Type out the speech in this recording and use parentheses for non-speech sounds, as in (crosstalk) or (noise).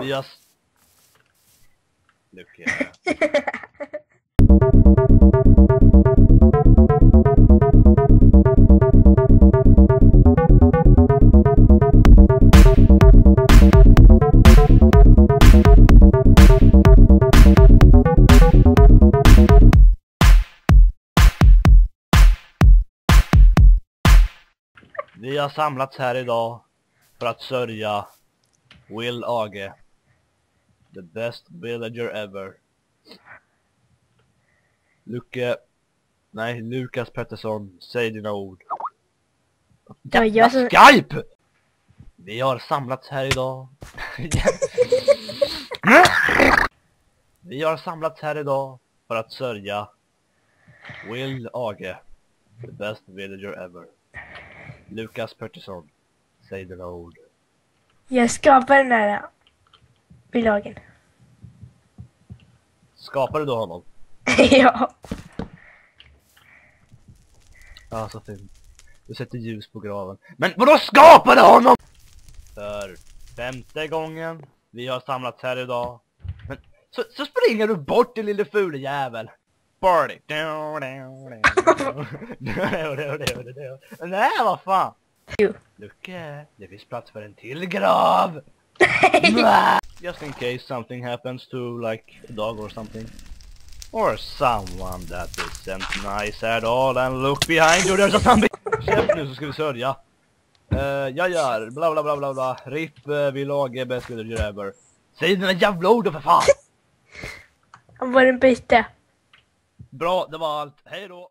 Vi har... Vi har samlats här idag för att sörja Will Age. The best villager ever. Lucke... Nej, Lukas Pettersson, säg dina ord. Var jag som- Skype! Vi har samlats här idag. Vi har samlats här idag för att sörja Will Age. The best villager ever. Lukas Pettersson, säg dina ord. Jag skapade den här bilagen. Skapade du honom? (laughs) ja. Ja, så fint. Du sätter ljus på graven. Men vadå skapade honom? För femte gången. Vi har samlats här idag. Men så, så springer du bort din lille fule jävel. Party. (laughs) Nej, vad fan. Jo. Lucke, det finns plats för en till grav. (laughs) Just in case something happens to like a dog or something. Or someone that isn't nice at all and look behind you there's a zombie! Nu så ska vi sörja. Uh, jag gör bla bla bla bla bla. RIP uh, vi lagar bäst villager ever. Säg dina jävla ord för fan! Han var en byte. Bra, det var allt. Hej då!